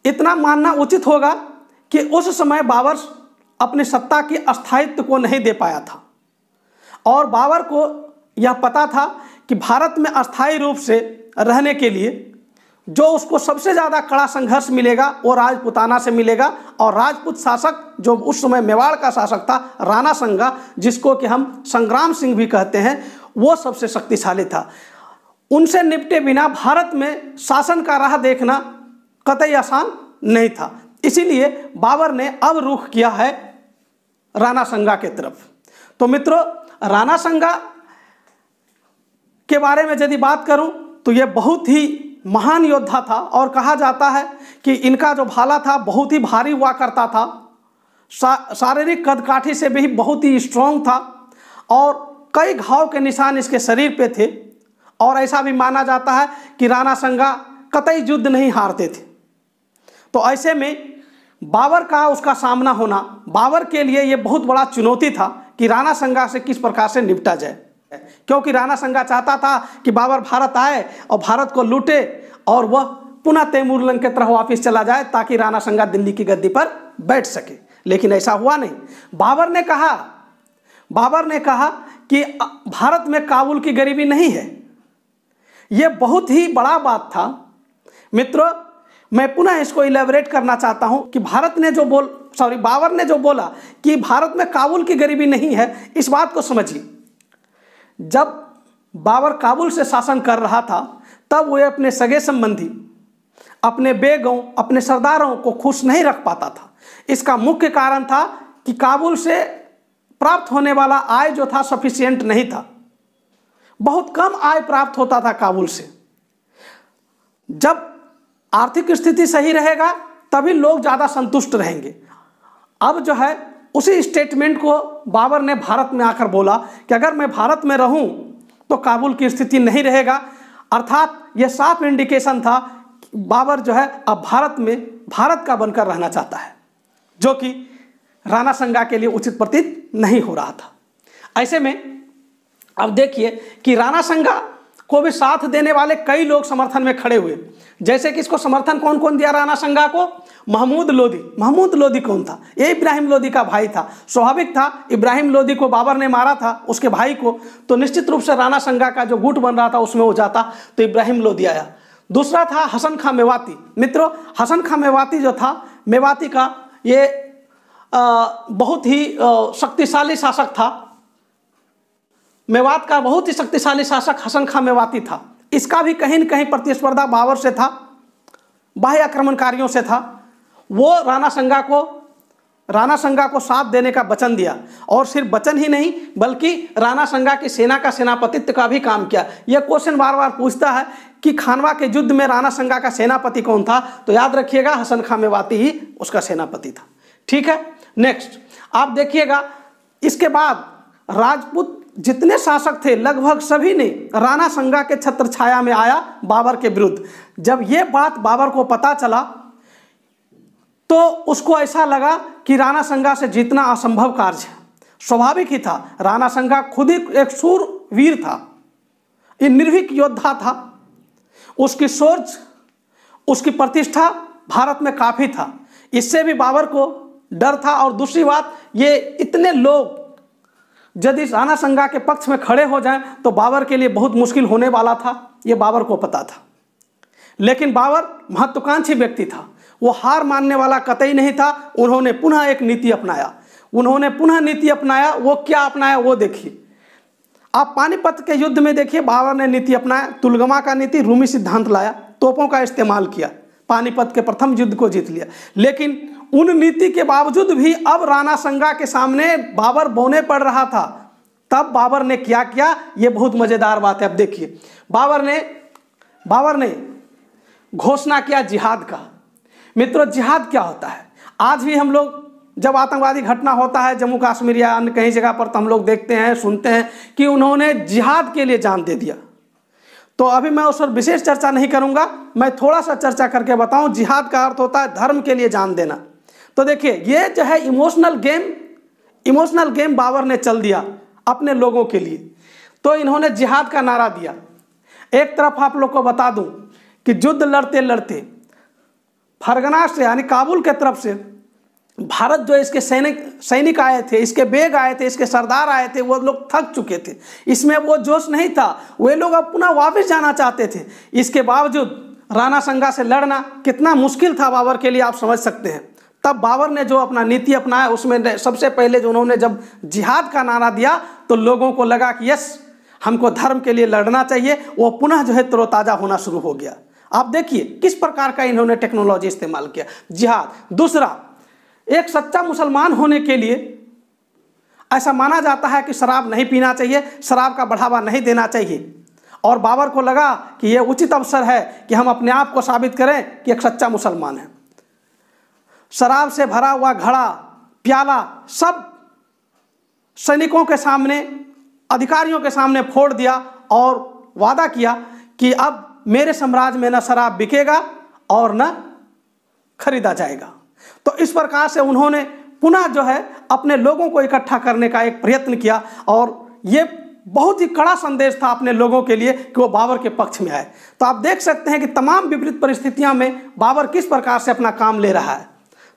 इतना मानना उचित होगा कि उस समय बाबर अपनी सत्ता के अस्थायित्व को नहीं दे पाया था। और बाबर को यह पता था कि भारत में अस्थायी रूप से रहने के लिए जो उसको सबसे ज़्यादा कड़ा संघर्ष मिलेगा वो राजपुताना से मिलेगा और राजपूत शासक जो उस समय मेवाड़ का शासक था, राणा संगा, जिसको कि हम संग्राम सिंह भी कहते हैं, वो सबसे शक्तिशाली था। उनसे निपटे बिना भारत में शासन का राह देखना कतई आसान नहीं था। इसीलिए बाबर ने अब रुख किया है राणा संगा के तरफ़। तो मित्रों, राणा संगा के बारे में यदि बात करूँ तो ये बहुत ही महान योद्धा था और कहा जाता है कि इनका जो भाला था बहुत ही भारी हुआ करता था। शारीरिक कदकाठी से भी बहुत ही स्ट्रांग था और कई घाव के निशान इसके शरीर पे थे। और ऐसा भी माना जाता है कि राणा संगा कतई युद्ध नहीं हारते थे। तो ऐसे में बाबर का उसका सामना होना, बाबर के लिए ये बहुत बड़ा चुनौती था कि राणा संगा से किस प्रकार से निपटा जाए। क्योंकि राणा संगा चाहता था कि बाबर भारत आए और भारत को लूटे और वह पुनः तैमूर लंग के तरह वापिस चला जाए ताकि राणा संगा दिल्ली की गद्दी पर बैठ सके। लेकिन ऐसा हुआ नहीं। बाबर ने कहा, बाबर ने कहा कि भारत में काबुल की गरीबी नहीं है। यह बहुत ही बड़ा बात था। मित्रों मैं पुनः इसको इलेबरेट करना चाहता हूँ कि भारत ने जो बोल सॉरी बाबर ने जो बोला कि भारत में काबुल की गरीबी नहीं है, इस बात को समझिए। जब बाबर काबुल से शासन कर रहा था, तब वह अपने सगे संबंधी, अपने बेगों, अपने सरदारों को खुश नहीं रख पाता था। इसका मुख्य कारण था कि काबुल से प्राप्त होने वाला आय जो था सफिशियंट नहीं था। बहुत कम आय प्राप्त होता था काबुल से। जब आर्थिक स्थिति सही रहेगा, तभी लोग ज़्यादा संतुष्ट रहेंगे। अब जो है, उसी स्टेटमेंट को बाबर ने भारत में आकर बोला कि अगर मैं भारत में रहूँ तो काबुल की स्थिति नहीं रहेगा। अर्थात यह साफ़ इंडिकेशन था, बाबर जो है, अब भारत में, भारत का बनकर रहना चाहता है, जो कि राणा संगा के लिए उचित प्रतीत नहीं हो रहा था। ऐसे में, अब देखिए कि राणा संगा को भी साथ देने वाले कई लोग समर्थन में खड़े हुए। जैसे कि इसको समर्थन कौन कौन दिया राणा संगा को? महमूद लोधी महमूद लोधी कौन था? ये इब्राहिम लोधी का भाई था। स्वाभाविक था इब्राहिम लोधी को बाबर ने मारा था उसके भाई को। तो निश्चित रूप से राणा संगा का जो गुट बन रहा था उसमें वो जाता तो इब्राहिम लोधी आया। दूसरा था हसन खां मेवाती। मित्रों हसन खां मेवाती जो था मेवाती का ये आ, बहुत ही शक्तिशाली शासक था। मेवात का बहुत ही शक्तिशाली शासक हसन खां मेवाती था। इसका भी कहीं न कहीं प्रतिस्पर्धा बाबर से था, बाह्य आक्रमणकारियों से था। वो राणा संगा को, राणा संगा को साथ देने का वचन दिया। और सिर्फ़ वचन ही नहीं, बल्कि राणा संगा की सेना का सेनापतित्व का भी काम किया। यह क्वेश्चन बार बार पूछता है कि खानवा के युद्ध में राणा संगा का सेनापति कौन था? तो याद रखिएगा, हसन खां मेवाती ही उसका सेनापति था। ठीक है? नेक्स्ट आप देखिएगा, इसके बाद राजपूत जितने शासक थे, लगभग सभी ने राणा संगा के छत्र छाया में आया बाबर के विरुद्ध। जब ये बात बाबर को पता चला तो उसको ऐसा लगा कि राणा संगा से जीतना असंभव कार्य है। स्वाभाविक ही था, राणा संगा खुद ही एक सूर वीर था। ये निर्भीक योद्धा था। उसकी सोच, उसकी प्रतिष्ठा भारत में काफ़ी था। इससे भी बाबर को डर था और दूसरी बात, ये इतने लोग यदि राणा संगा के पक्ष में खड़े हो जाएँ तो बाबर के लिए बहुत मुश्किल होने वाला था, ये बाबर को पता था। लेकिन बाबर महत्वाकांक्षी व्यक्ति था। वो हार मानने वाला कतई नहीं था, उन्होंने पुनः एक नीति अपनाया। उन्होंने पुनः नीति अपनाया, वो क्या अपनाया, वो देखिए। आप पानीपत के युद्ध में देखिए, बाबर ने नीति अपनाया, तुलगमा का नीति, रूमी सिद्धांत लाया, तोपों का इस्तेमाल किया। पानीपत के प्रथम युद्ध को जीत लिया। लेकिन उन नीति के बावजूद भी अब राणा संगा के सामने बाबर बोने पड़ रहा था। तब बाबर ने क्या किया? ये बहुत मज़ेदार बात है। अब देखिए, बाबर ने बाबर ने घोषणा किया जिहाद का। मित्रों, जिहाद क्या होता है? आज भी हम लोग, जब आतंकवादी घटना होता है जम्मू कश्मीर या अन्य कहीं जगह पर तो हम लोग देखते हैं, सुनते हैं कि उन्होंने जिहाद के लिए जान दे दिया। तो अभी मैं उस पर विशेष चर्चा नहीं करूँगा। मैं थोड़ा सा चर्चा करके बताऊँ। जिहाद का अर्थ होता है धर्म के लिए जान देना। तो देखिए, ये जो है emotional game emotional game Babur ने चल दिया अपने लोगों के लिए। तो इन्होंने जिहाद का नारा दिया। एक तरफ़ आप लोग को बता दूँ कि युद्ध लड़ते लड़ते फरगना से, यानी काबुल के तरफ़ से भारत जो इसके सैनिक सैनिक आए थे, इसके बेग आए थे, इसके सरदार आए थे, वो लोग थक चुके थे। इसमें वो जोश नहीं था, वे लोग अब पुनः वापस जाना चाहते थे। इसके बावजूद राणा संगा से लड़ना कितना मुश्किल था बाबर के लिए, आप समझ सकते हैं। तब बाबर ने जो अपना नीति अपनाया, उसमें सबसे पहले जो उन्होंने जब जिहाद का नारा दिया तो लोगों को लगा कि यस, हमको धर्म के लिए लड़ना चाहिए, वो पुनः जो है तरोताज़ा होना शुरू हो गया। आप देखिए, किस प्रकार का इन्होंने टेक्नोलॉजी इस्तेमाल किया। जिहाद, दूसरा एक सच्चा मुसलमान होने के लिए ऐसा माना जाता है कि शराब नहीं पीना चाहिए, शराब का बढ़ावा नहीं देना चाहिए। और बाबर को लगा कि यह उचित अवसर है कि हम अपने आप को साबित करें कि एक सच्चा मुसलमान है। शराब से भरा हुआ घड़ा, प्याला सब सैनिकों के सामने, अधिकारियों के सामने फोड़ दिया और वादा किया कि अब मेरे साम्राज्य में न शराब बिकेगा और न खरीदा जाएगा। तो इस प्रकार से उन्होंने पुनः जो है अपने लोगों को इकट्ठा करने का एक प्रयत्न किया और ये बहुत ही कड़ा संदेश था अपने लोगों के लिए कि वो बाबर के पक्ष में आए। तो आप देख सकते हैं कि तमाम विपरीत परिस्थितियों में बाबर किस प्रकार से अपना काम ले रहा है।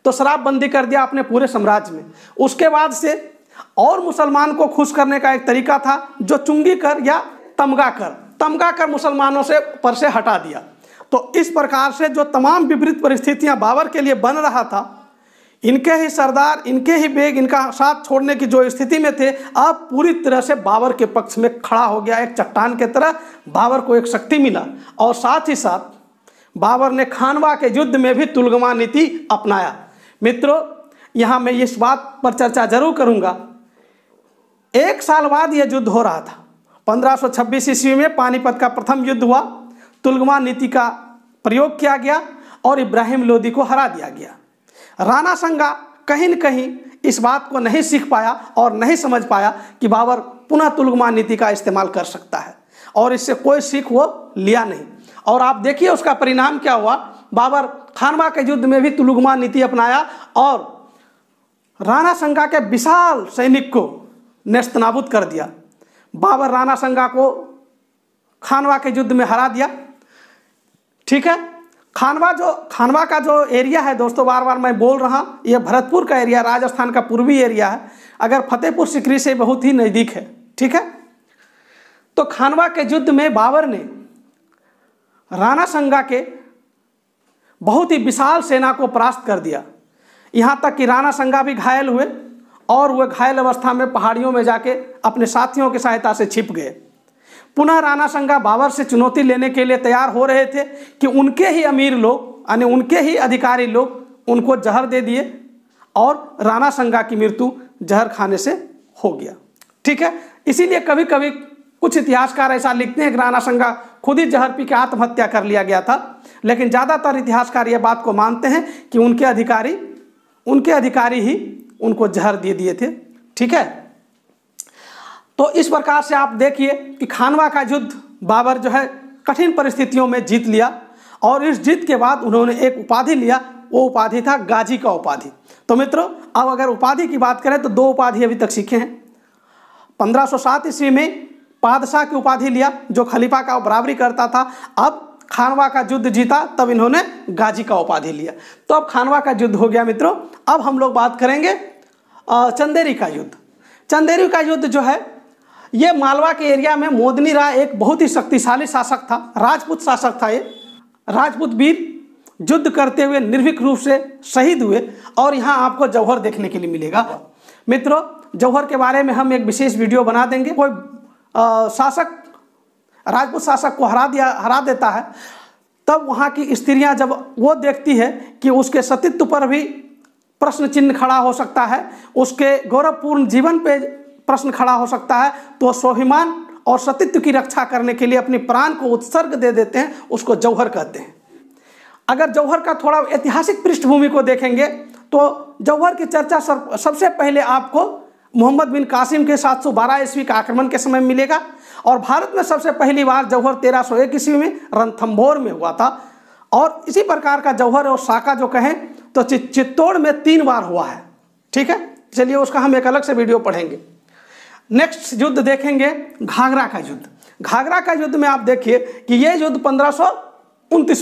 तो शराबबंदी कर दिया अपने पूरे साम्राज्य में। उसके बाद से और मुसलमान को खुश करने का एक तरीका था जो चुंगी कर या तमगा कर। तमगा कर मुसलमानों से पर से हटा दिया। तो इस प्रकार से जो तमाम विपरीत परिस्थितियाँ बाबर के लिए बन रहा था, इनके ही सरदार, इनके ही बेग, इनका साथ छोड़ने की जो स्थिति में थे, अब पूरी तरह से बाबर के पक्ष में खड़ा हो गया, एक चट्टान के तरह बाबर को एक शक्ति मिला। और साथ ही साथ बाबर ने खानवा के युद्ध में भी तुलगमा नीति अपनाया। मित्रों, यहाँ मैं इस बात पर चर्चा ज़रूर करूँगा। एक साल बाद यह युद्ध हो रहा था। 1526 ईस्वी में पानीपत का प्रथम युद्ध हुआ। तुलगमा नीति का प्रयोग किया गया और इब्राहिम लोदी को हरा दिया गया। राणा संगा कहीं न कहीं इस बात को नहीं सीख पाया और नहीं समझ पाया कि बाबर पुनः तुलगमा नीति का इस्तेमाल कर सकता है और इससे कोई सीख वो लिया नहीं। और आप देखिए उसका परिणाम क्या हुआ। बाबर खानवा के युद्ध में भी तुलगमा नीति अपनाया और राणा संगा के विशाल सैनिक को नेस्तनाबूद कर दिया। बाबर राणा संगा को खानवा के युद्ध में हरा दिया। ठीक है? खानवा जो, खानवा का जो एरिया है दोस्तों बार बार मैं बोल रहा, ये भरतपुर का एरिया राजस्थान का पूर्वी एरिया है। अगर फतेहपुर सिकरी से बहुत ही नज़दीक है, ठीक है? तो खानवा के युद्ध में बाबर ने राणा संगा के बहुत ही विशाल सेना को परास्त कर दिया। यहाँ तक कि राणा संगा भी घायल हुए और वह घायल अवस्था में पहाड़ियों में जाके अपने साथियों की सहायता से छिप गए। पुनः राणा संगा बाबर से चुनौती लेने के लिए तैयार हो रहे थे कि उनके ही अमीर लोग, यानी उनके ही अधिकारी लोग उनको जहर दे दिए और राणा संगा की मृत्यु जहर खाने से हो गया। ठीक है? इसीलिए कभी कभी कुछ इतिहासकार ऐसा लिखते हैं कि राणा संगा खुद ही जहर पी के आत्महत्या कर लिया गया था, लेकिन ज़्यादातर इतिहासकार यह बात को मानते हैं कि उनके अधिकारी उनके अधिकारी ही उनको जहर दे दिए थे। ठीक है? तो इस प्रकार से आप देखिए कि खानवा का युद्ध बाबर जो है कठिन परिस्थितियों में जीत लिया और इस जीत के बाद उन्होंने एक उपाधि लिया, वो उपाधि था गाजी का उपाधि। तो मित्रों, अब अगर उपाधि की बात करें तो दो उपाधि अभी तक सीखे हैं। 1507 ईस्वी में पादशाह की उपाधि लिया, जो खलीफा का बराबरी करता था। अब खानवा का युद्ध जीता, तब इन्होंने गाजी का उपाधि लिया। तो अब खानवा का युद्ध हो गया मित्रों। अब हम लोग बात करेंगे चंदेरी का युद्ध। चंदेरी का युद्ध जो है ये मालवा के एरिया में मोदनी राय एक बहुत ही शक्तिशाली शासक था, राजपूत शासक था ये। राजपूत वीर युद्ध करते हुए निर्भीक रूप से शहीद हुए और यहाँ आपको जौहर देखने के लिए मिलेगा। मित्रों, जौहर के बारे में हम एक विशेष वीडियो बना देंगे। कोई शासक, राजपूत शासक को हरा दिया, हरा देता है, तब वहाँ की स्त्रियाँ जब वो देखती है कि उसके सतीत्व पर भी प्रश्न चिन्ह खड़ा हो सकता है, उसके गौरवपूर्ण जीवन पे प्रश्न खड़ा हो सकता है तो स्वाभिमान और सतीत्व की रक्षा करने के लिए अपने प्राण को उत्सर्ग दे देते हैं, उसको जौहर कहते हैं। अगर जौहर का थोड़ा ऐतिहासिक पृष्ठभूमि को देखेंगे तो जौहर की चर्चा सबसे पहले आपको मोहम्मद बिन कासिम के 712 ईस्वी का आक्रमण के समय मिलेगा, और भारत में सबसे पहली बार जौहर 1301 ईस्वी में रणथम्भौर में हुआ था। और इसी प्रकार का जौहर और साका जो कहें तो चित्तौड़ में तीन बार हुआ है। ठीक है? चलिए उसका हम एक अलग से वीडियो पढ़ेंगे। नेक्स्ट युद्ध देखेंगे घाघरा का युद्ध। घाघरा का युद्ध में आप देखिए कि यह युद्ध पंद्रह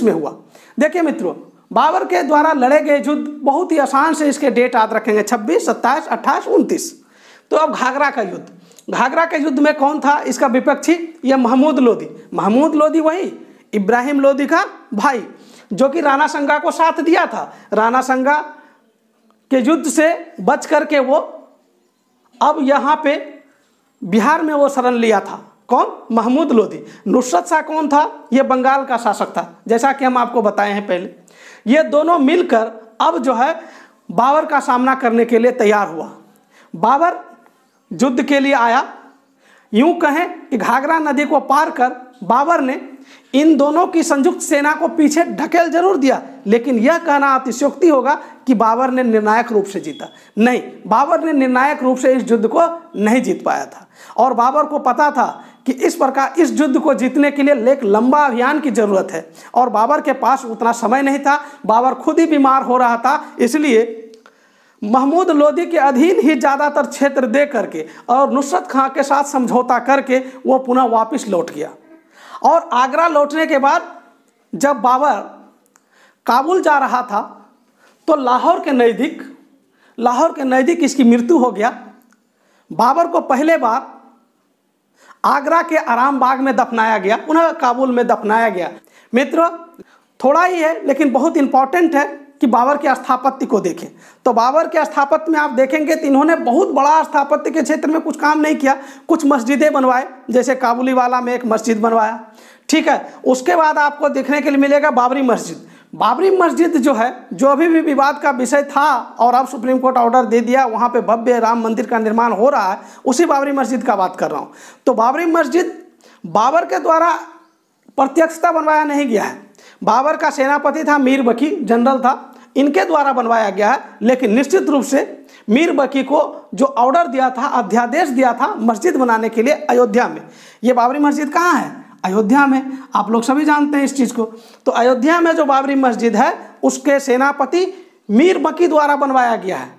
में हुआ। देखिए मित्रों बाबर के द्वारा लड़े गए युद्ध बहुत ही आसान से इसके डेट याद रखेंगे 26, सत्ताईस अट्ठाईस उनतीस। तो अब घाघरा का युद्ध। घाघरा के युद्ध में कौन था? इसका विपक्षी यह महमूद लोदी महमूद लोदी वही इब्राहिम लोदी का भाई जो कि राणा संगा को साथ दिया था। राणा संगा के युद्ध से बच करके वो अब यहाँ पे बिहार में वो शरण लिया था। कौन? महमूद लोधी। नुसरत शाह कौन था? ये बंगाल का शासक था, जैसा कि हम आपको बताए हैं पहले। ये दोनों मिलकर अब जो है, बाबर का सामना करने के लिए तैयार हुआ। बाबर युद्ध के लिए आया। यूँ कहें कि घाघरा नदी को पार कर बाबर ने इन दोनों की संयुक्त सेना को पीछे ढकेल ज़रूर दिया, लेकिन यह कहना अतिशोक्ति होगा कि बाबर ने निर्णायक रूप से जीता। नहीं, बाबर ने निर्णायक रूप से इस युद्ध को नहीं जीत पाया था। और बाबर को पता था कि इस प्रकार इस युद्ध को जीतने के लिए एक लंबा अभियान की ज़रूरत है। और बाबर के पास उतना समय नहीं था, बाबर खुद ही बीमार हो रहा था, इसलिए महमूद लोदी के अधीन ही ज़्यादातर क्षेत्र दे करके और नुसरत खां के साथ समझौता करके वो पुनः वापस लौट गया। और आगरा लौटने के बाद जब बाबर काबुल जा रहा था तो लाहौर के नज़दीक, लाहौर के नज़दीक इसकी मृत्यु हो गया। बाबर को पहले बार आगरा के आराम बाग में दफनाया गया, पुनः काबुल में दफनाया गया। मित्र, थोड़ा ही है, लेकिन बहुत इंपॉर्टेंट है। कि बाबर के स्थापत्य को देखें। तो बाबर के स्थापत्य में आप देखेंगे तो इन्होंने बहुत बड़ा स्थापत्य के क्षेत्र में कुछ काम नहीं किया। कुछ मस्जिदें बनवाए, जैसे काबुली वाला में एक मस्जिद बनवाया। ठीक है, उसके बाद आपको देखने के लिए मिलेगा बाबरी मस्जिद। बाबरी मस्जिद जो है, जो अभी भी विवाद का विषय था और अब सुप्रीम कोर्ट ऑर्डर दे दिया, वहाँ पे भव्य राम मंदिर का निर्माण हो रहा है, उसी बाबरी मस्जिद का बात कर रहा हूँ। तो बाबरी मस्जिद, बाबर के द्वारा प्रत्यक्षता बनवाया नहीं गया है। बाबर का सेनापति था, मीर बकी जनरल था। इनके द्वारा बनवाया गया है, लेकिन निश्चित रूप से मीर बकी को जो ऑर्डर दिया था, अध्यादेश दिया था मस्जिद बनाने के लिए अयोध्या में। ये बाबरी मस्जिद कहाँ है? अयोध्या में। आप लोग सभी जानते हैं इस चीज़ को। तो अयोध्या में जो बाबरी मस्जिद है, उसके सेनापति मीर बकी द्वारा बनवाया गया है,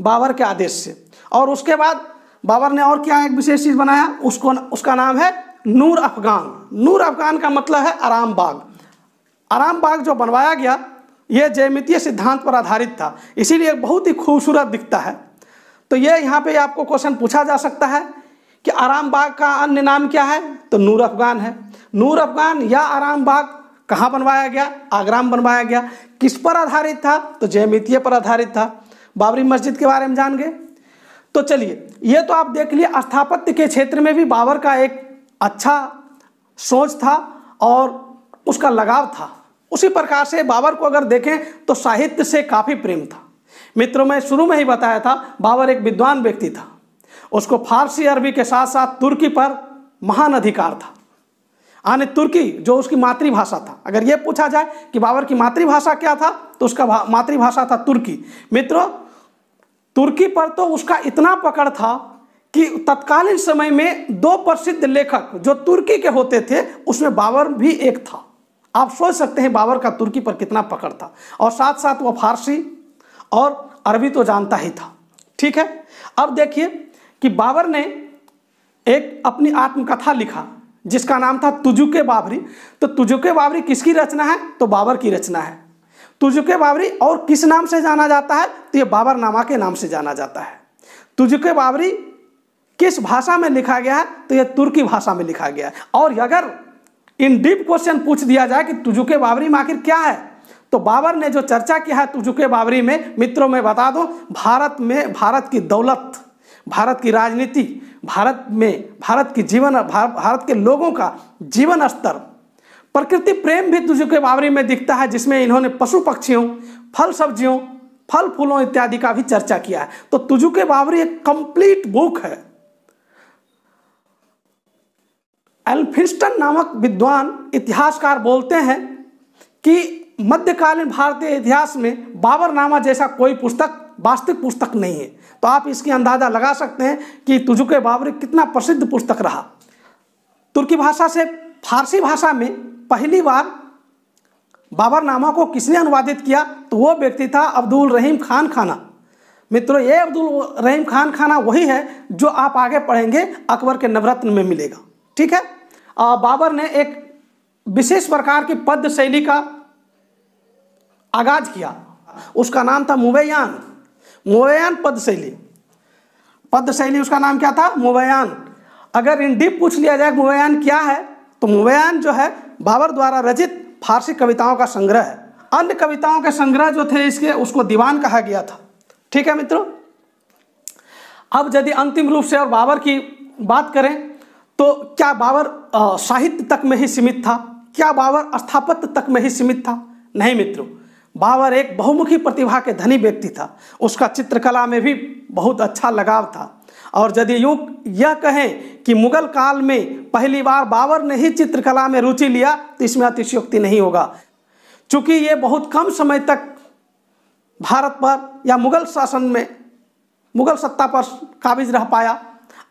बाबर के आदेश से। और उसके बाद बाबर ने और क्या एक विशेष चीज़ बनाया? उसको उसका नाम है नूर अफगान। नूर अफगान का मतलब है आराम बाग। आराम बाग जो बनवाया गया यह जयमितीय सिद्धांत पर आधारित था। इसीलिए बहुत ही खूबसूरत दिखता है। तो ये यहाँ पे आपको क्वेश्चन पूछा जा सकता है कि आराम बाग का अन्य नाम क्या है? तो नूर अफगान है। नूर अफगान या आराम बाग कहाँ बनवाया गया? आगरा बनवाया गया। किस पर आधारित था? तो जयमितीय पर आधारित था। बाबरी मस्जिद के बारे में जान गए। तो चलिए, ये तो आप देख लिए, स्थापत्य के क्षेत्र में भी बाबर का एक अच्छा सोच था और उसका लगाव था। उसी प्रकार से बाबर को अगर देखें तो साहित्य से काफ़ी प्रेम था। मित्रों, में शुरू में ही बताया था, बाबर एक विद्वान व्यक्ति था। उसको फारसी अरबी के साथ साथ तुर्की पर महान अधिकार था। आने तुर्की, जो उसकी मातृभाषा था। अगर ये पूछा जाए कि बाबर की मातृभाषा क्या था तो उसका मातृभाषा था तुर्की। मित्रों, तुर्की पर तो उसका इतना पकड़ था कि तत्कालीन समय में दो प्रसिद्ध लेखक जो तुर्की के होते थे, उसमें बाबर भी एक था। आप सोच सकते हैं बाबर का तुर्की पर कितना पकड़ था। और साथ साथ वह फारसी और अरबी तो जानता ही था। ठीक है? अब देखिए कि बाबर ने एक अपनी आत्मकथा लिखा, जिसका नाम था तुजुके बाबरी। तो तुजुके बाबरी किसकी रचना है? तो बाबर की रचना है। तुजुके बाबरी और किस नाम से जाना जाता है? तो ये बाबर नामा के नाम से जाना जाता है। तुजुके बाबरी किस भाषा में लिखा गया है? तो यह तुर्की भाषा में लिखा गया है। और अगर इन डीप क्वेश्चन पूछ दिया जाए कि तुजुके बाबरी में आखिर क्या है? तो बाबर ने जो चर्चा किया है तुजुके बाबरी में, मित्रों में बता दो, भारत में, भारत की दौलत, भारत की राजनीति, भारत में, भारत की जीवन भारत के लोगों का जीवन स्तर, प्रकृति प्रेम भी तुजुके बाबरी में दिखता है, जिसमें इन्होंने पशु पक्षियों, फल सब्जियों, फल फूलों इत्यादि का भी चर्चा किया है। तो तुजुके बाबरी एक कंप्लीट बुक है। एल्फिस्टन नामक विद्वान इतिहासकार बोलते हैं कि मध्यकालीन भारतीय इतिहास में बाबरनामा जैसा कोई पुस्तक, वास्तविक पुस्तक नहीं है। तो आप इसकी अंदाज़ा लगा सकते हैं कि तुजुके बाबरी कितना प्रसिद्ध पुस्तक रहा। तुर्की भाषा से फारसी भाषा में पहली बार बाबरनामा को किसने अनुवादित किया तो वो व्यक्ति था अब्दुल रहीम खान खाना। मित्रों, ये अब्दुल रहीम खान खाना वही है जो आप आगे पढ़ेंगे अकबर के नवरत्न में मिलेगा। ठीक है? बाबर ने एक विशेष प्रकार की पद्य शैली का आगाज़ किया। उसका नाम था मुबैयान मुबैयान पद्य शैली। पद्य शैली उसका नाम क्या था? मुबैयान अगर इन डीप पूछ लिया जाए मुबैयान क्या है तो मुबैयान जो है, बाबर द्वारा रचित फारसी कविताओं का संग्रह है। अन्य कविताओं के संग्रह जो थे इसके, उसको दीवान कहा गया था। ठीक है मित्रों? अब यदि अंतिम रूप से और बाबर की बात करें तो क्या बाबर साहित्य तक में ही सीमित था? क्या बाबर स्थापत्य तक में ही सीमित था? नहीं मित्रों बाबर एक बहुमुखी प्रतिभा के धनी व्यक्ति था। उसका चित्रकला में भी बहुत अच्छा लगाव था। और यदि यूँ यह कहें कि मुगल काल में पहली बार बाबर ने ही चित्रकला में रुचि लिया तो इसमें अतिशयोक्ति नहीं होगा। चूँकि ये बहुत कम समय तक भारत पर या मुगल शासन में, मुगल सत्ता पर काबिज रह पाया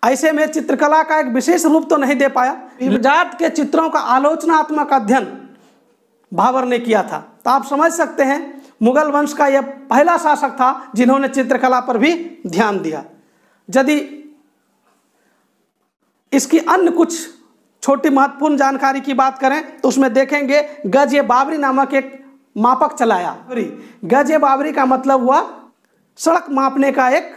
ऐसे में चित्रकला का एक विशेष रूप तो नहीं दे पाया। जात के चित्रों का आलोचनात्मक अध्ययन भावर ने किया था। तो आप समझ सकते हैं मुगल वंश का यह पहला शासक था जिन्होंने चित्रकला पर भी ध्यान दिया। यदि इसकी अन्य कुछ छोटी महत्वपूर्ण जानकारी की बात करें तो उसमें देखेंगे गज ये बाबरी नामक एक मापक चलाया। गज ये बाबरी का मतलब हुआ सड़क मापने का एक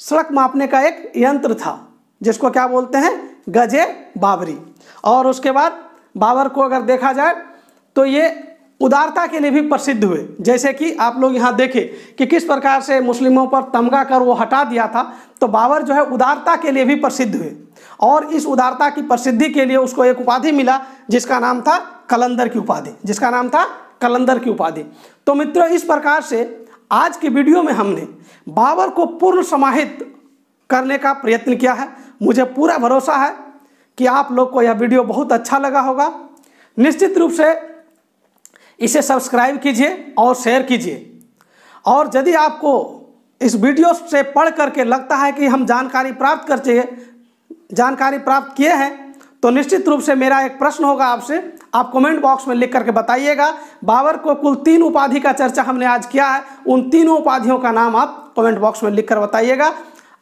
सड़क मापने का एक यंत्र था, जिसको क्या बोलते हैं? गजे बाबरी। और उसके बाद बाबर को अगर देखा जाए तो ये उदारता के लिए भी प्रसिद्ध हुए। जैसे कि आप लोग यहाँ देखें कि किस प्रकार से मुस्लिमों पर तमगा कर वो हटा दिया था तो बाबर जो है उदारता के लिए भी प्रसिद्ध हुए। और इस उदारता की प्रसिद्धि के लिए उसको एक उपाधि मिला, जिसका नाम था कलंदर की उपाधि, जिसका नाम था कलंदर की उपाधि। तो मित्रों, इस प्रकार से आज की वीडियो में हमने बाबर को पूर्ण समाहित करने का प्रयत्न किया है। मुझे पूरा भरोसा है कि आप लोग को यह वीडियो बहुत अच्छा लगा होगा। निश्चित रूप से इसे सब्सक्राइब कीजिए और शेयर कीजिए। और यदि आपको इस वीडियो से पढ़ करके लगता है कि हम जानकारी प्राप्त कर चाहिए जानकारी प्राप्त किए हैं तो निश्चित रूप से मेरा एक प्रश्न होगा आपसे। आप कमेंट बॉक्स में लिख करके बताइएगा। बाबर को कुल तीन उपाधि का चर्चा हमने आज किया है। उन तीनों उपाधियों का नाम आप कमेंट बॉक्स में लिख कर बताइएगा।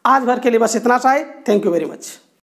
आज भर के लिए बस इतना सा है। Thank you very much